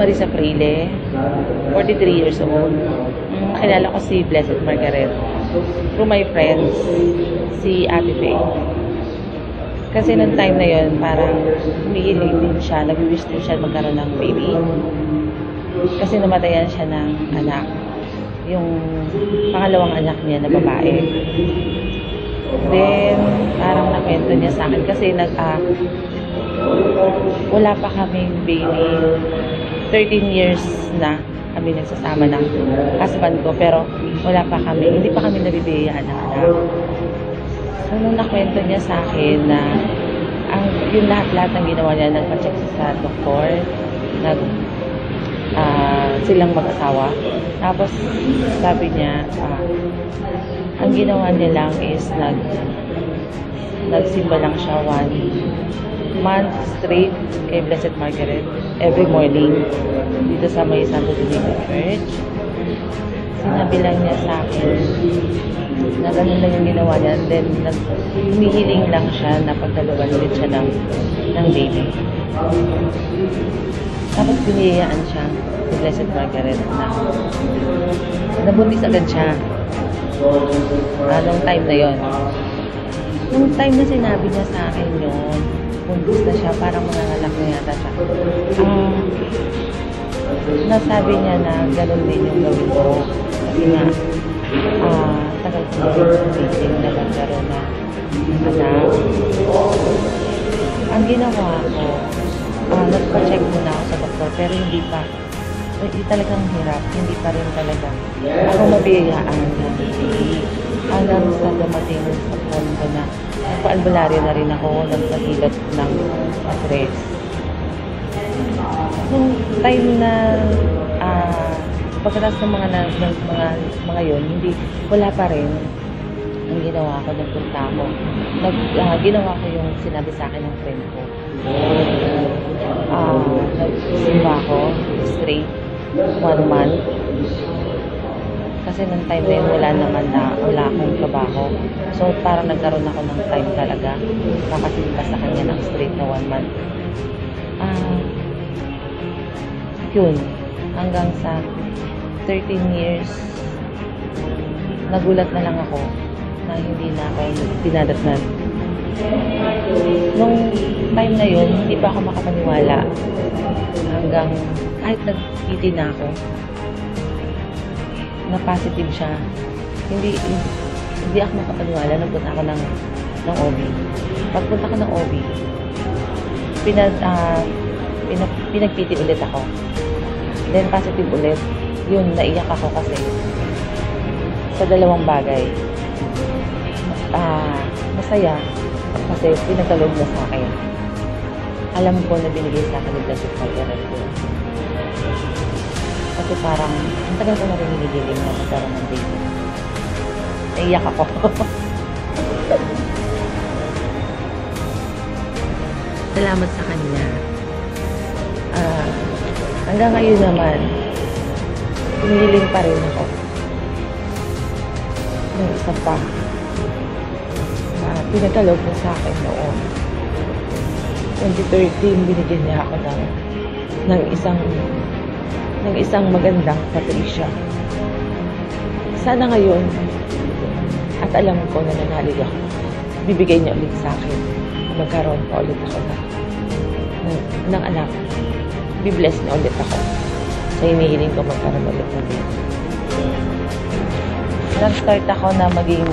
Marisa Freile, 43 years old. Mm, Kilala ko si Blessed Margaret. Through my friends, si Ate Faye. Kasi nung time na yon parang humihiling din siya, nag-wish din siya magkaroon ng baby. Kasi namatayan siya ng anak. Yung pangalawang anak niya na babae. Then, parang nakwento niya sa akin kasi nag, ah, wala pa kaming baby. 13 years na kami nagsasama ng husband ko pero wala pa kami, hindi pa kami nabibigyan ng anak. So, nung nakwento niya sa akin na ang yung lahat-lahat ng ginawa niya, nagpa-check sa doktor, nag ah, silang mag-asawa. Tapos, sabi niya, ah, ang ginawa niya lang is nag nagsimba lang siya one month straight kay Blessed Margaret every morning dito sa may Santo Domingo Church. Sinabi lang niya sa akin na ganun lang yung ginawa niya. And then, humihiling lang siya na pagdalawan ulit siya ng, ng baby. Tapos biniyayaan siya ni Blessed Margaret na nabuntis agad siya. Anong time na yon Nung time na sinabi niya sa akin yun, buntis na siya, parang manganganak na yata siya. Ah, nasabi niya na ganun din yung gawin ko. Kasi nga, ah, tagal ko na rin waiting na magkaroon na anak. Ang ginawa ko, ah, nagpa-check muna ako sa doktor, pero hindi pa. Hindi talagang hirap, hindi pa rin talaga. Ako mabiyayaan na hindi. Hanggang dumating sa na nagpa-albularyo na rin ako, nagpahilot ng stress. Nung time na ah pagkatapos ng mga na, ng mga mga yon hindi wala pa rin ang ginawa ko nagpunta ako. Nag ah, ginawa ko yung sinabi sa akin ng friend ko. Ah nagsimba ako straight one month kasi nung time na yun wala naman na wala akong trabaho. So parang nagkaroon ako ng time talaga. Nakasimba sa kanya ng straight na one month. Ah yun. Hanggang sa 13 years nagulat na lang ako na hindi na ako dinadatnan nung time na yun hindi pa ako makapaniwala. Hanggang kahit nagtiti na ako na positive siya. Hindi hindi ako makapaniwala nagpunta ako ng ng OB pagpunta ko ng OB pinag ah, pinag, pinagpiti ulit ako. Then positive ulit. Yun naiyak ako kasi sa dalawang bagay. Ah masaya kasi pinagkaloob na sa akin. Alam ko na binigay sa akin ni Blessed Margaret yun kasi parang ang tagal ko na rin hinigiling na magkaroon ng baby. Naiyak ako. Salamat sa kanya. Ah hanggang ngayon naman hinihiling pa rin ako. Ng isa pa na pinagkaloob niya sa akin noon. 2013 binigyan niya ako ng ng isang ng isang magandang Patricia sana ngayon at alam ko na nanalig ako bibigay niya ulit sa akin magkaroon pa ulit ako na ng, ng anak bibless na ulit ako sa hinihiling ko magkaroon ulit ng baby. Nag-start ako na maging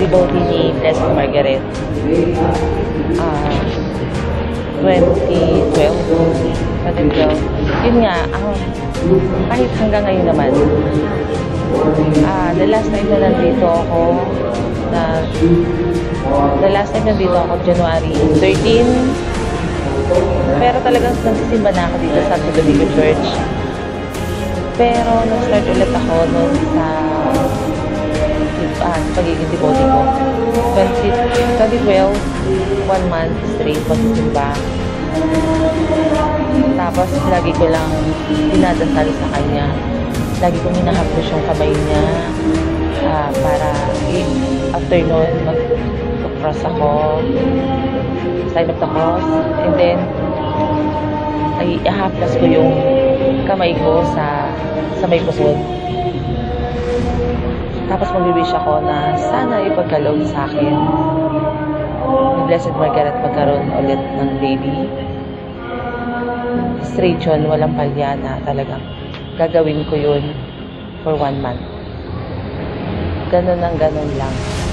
devotee ni Blessed Margaret. Ah, 2012. 2012. Yun nga, ah, kahit hanggang ngayon naman, ah, the last time na nandito ako, na, the last time nandito ako, January 13, pero talagang nagsisimba na ako dito sa Santo Church. Pero nag-start ulit ako noon sa ah, pagiging devotee ko. 20, 2012, one month straight pagsisimba. Tapos lagi ko lang dinadasal sa kanya. Lagi kong hinahapos yung kamay niya ah, para if after noon mag-cross ako sign of the cross and then ay ihaplas ko yung kamay ko sa sa may pusod. Tapos magbiwish ako na sana ipagkaloob sa akin ni Blessed Margaret magkaroon ulit ng baby. Straight yun, walang palya na talagang gagawin ko yun for one month. Ganun ang ganun lang.